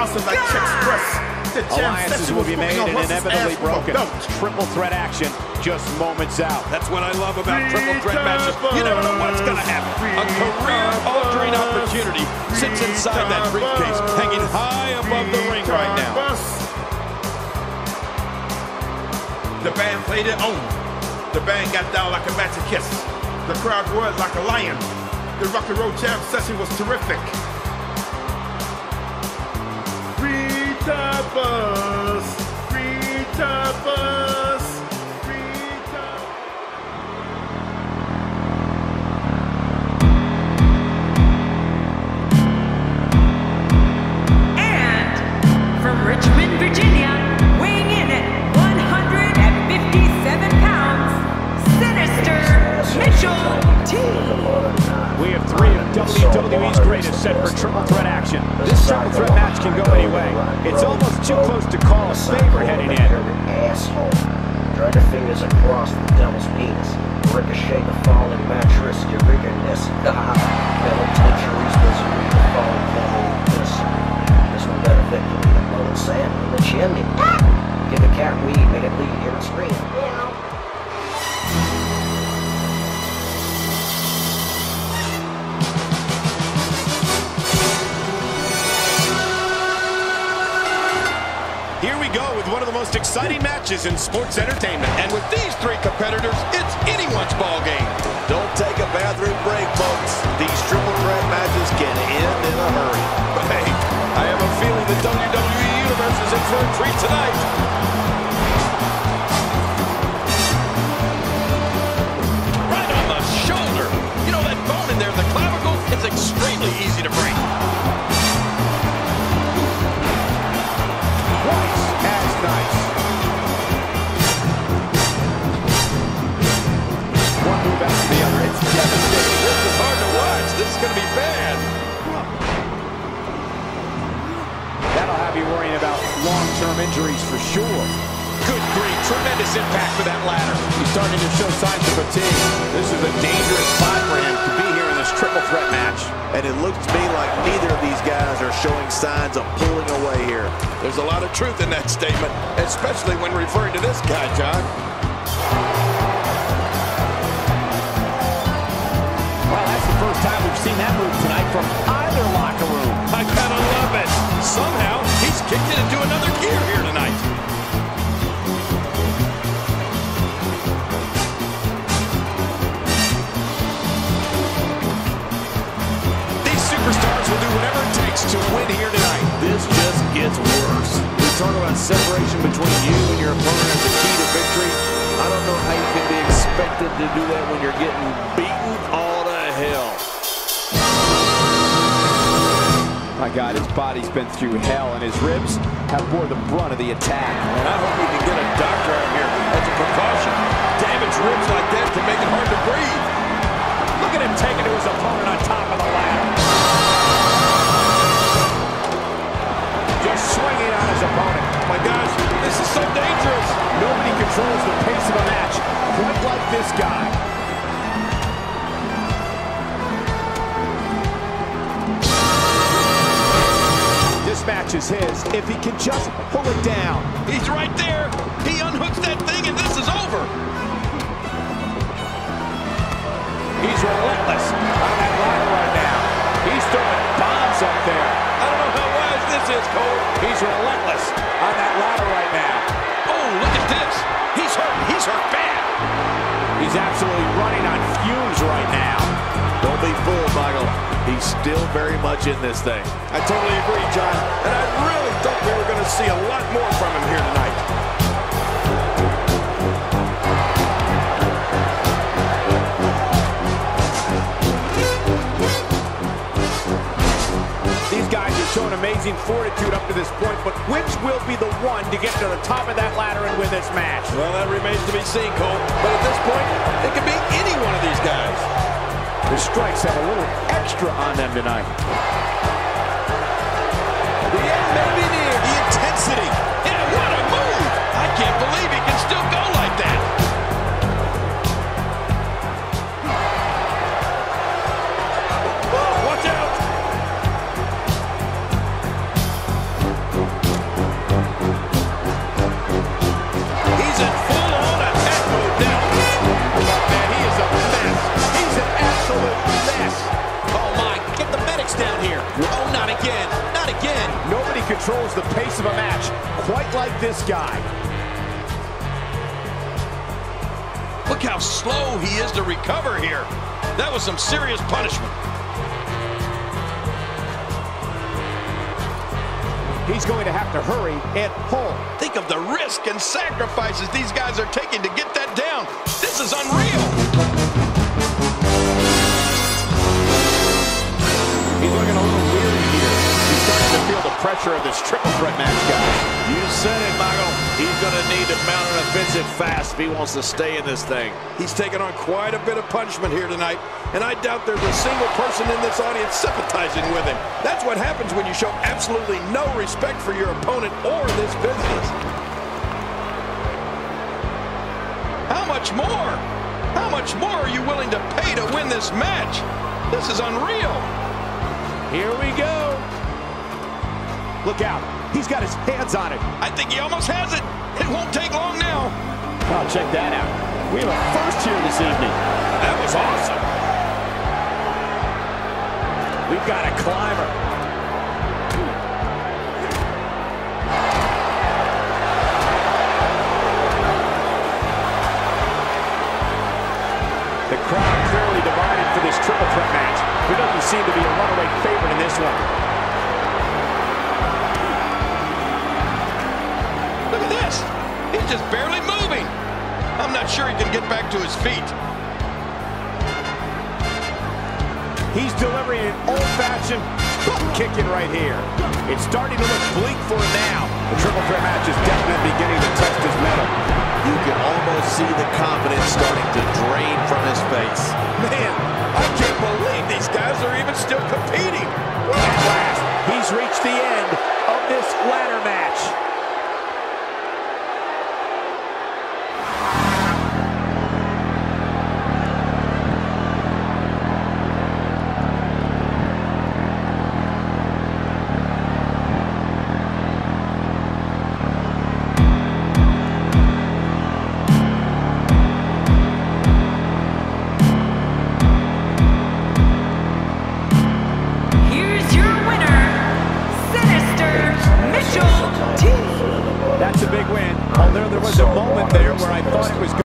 rock and roll was Babyface awesome like Chex Press. The Alliances will be made and inevitably ass with a broken. Triple threat action just moments out. That's what I love about triple threat matches. You never know what's going to happen. A career-altering opportunity sits inside that briefcase, hanging high above the ring right now. The band played it on. The band got down like a magic kiss. The crowd roared like a lion. The rock and roll jam session was terrific. Tapas, free tapas, free tapas. And from Richmond, Virginia, weighing in at 157 pounds, Sinister Mitchell T. We have three of WWE's greatest set for triple threat action. This triple threat match can go any way. It's almost too close to call a favor heading in. Asshole. Drag your fingers across the devil's penis. Ricochet the falling mattress, your most exciting matches in sports entertainment. And with these three competitors, it's anyone's ball game. Don't take a bathroom break, folks. These triple threat matches can end in a hurry. But hey, I have a feeling the WWE Universe is in for a treat tonight. Long-term injuries for sure. Good grief. Tremendous impact for that ladder. He's starting to show signs of fatigue. This is a dangerous spot for him to be here in this triple threat match. And it looks to me like neither of these guys are showing signs of pulling away here. There's a lot of truth in that statement, especially when referring to this guy, John. Well, that's the first time we've seen that move tonight from either locker room. I gotta love it. Somehow, he's kicked it into another gear here tonight. These superstars will do whatever it takes to win here tonight. This just gets worse. We talk about separation between you and your opponent as the key to victory. I don't know how you can be expected to do that when you're getting beaten My God, his body's been through hell, and his ribs have bore the brunt of the attack. And I hope we can get a doctor out here as a precaution. Damaged ribs like that can make it hard to breathe. Look at him taking to his opponent on top of the ladder. Just swinging on his opponent. My gosh, this is so dangerous. Nobody controls the pace of a match quite like this guy. Is his if he can just pull it down. He's right there. He unhooks that thing and this is over. He's relentless on that ladder right now. He's throwing bombs up there. I don't know how wise this is, Cole. He's relentless on that ladder right now. Oh, look at this. He's hurt. He's hurt bad. He's absolutely running on fumes right now. Don't be fooled, Michael. He's still very much in this thing. I totally agree, John. And I really thought we were going to see a lot more from him here tonight. These guys have shown amazing fortitude up to this point, but which will be the one to get to the top of that ladder and win this match? Well, that remains to be seen, Cole. But at this point, it could be any one of these guys. The strikes have a little extra on them tonight. The end may be near. The intensity. Controls the pace of a match, quite like this guy. Look how slow he is to recover here. That was some serious punishment. He's going to have to hurry and pull. Think of the risk and sacrifices these guys are taking to get that down. This is unreal. Pressure of this triple threat match, guys. You said it, Michael. He's going to need to mount an offensive fast if he wants to stay in this thing. He's taken on quite a bit of punishment here tonight, and I doubt there's a single person in this audience sympathizing with him. That's what happens when you show absolutely no respect for your opponent or this business. How much more? How much more are you willing to pay to win this match? This is unreal. Here we go. Look out. He's got his hands on it. I think he almost has it. It won't take long now. Oh, check that out. We have a first here this evening. That was awesome. We've got a climber. The crowd clearly divided for this triple threat match. There doesn't seem to be a runaway favorite in this one. Just barely moving. I'm not sure he can get back to his feet. He's delivering an old-fashioned butt kicking right here. It's starting to look bleak for him now. The triple threat match is definitely beginning to test his mettle. You can almost see the confidence starting to drain from his face. Man, I can't believe these guys are even still competing. At last, he's reached the end of this ladder match.